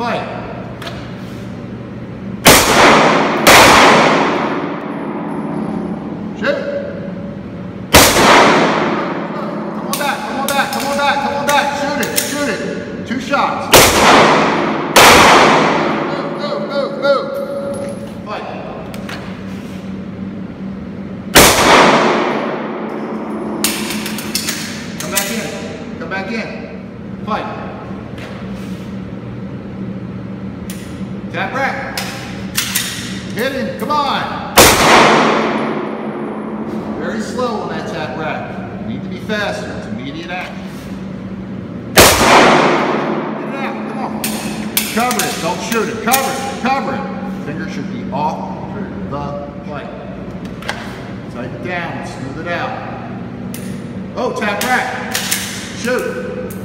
Fight. Shoot. Come on back, come on back, come on back, come on back. Shoot it, shoot it. Two shots. Move, move, move, move. Fight. Come back in. Come back in. Fight. Tap rack. Hit him. Come on. Very slow on that tap rack. You need to be faster. It's immediate action. Get it out. Come on. Cover it. Don't shoot it. Cover it. Cover it. Finger should be off the plate. Tighten it down. Smooth it out. Oh, tap rack. Shoot.